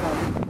Welcome.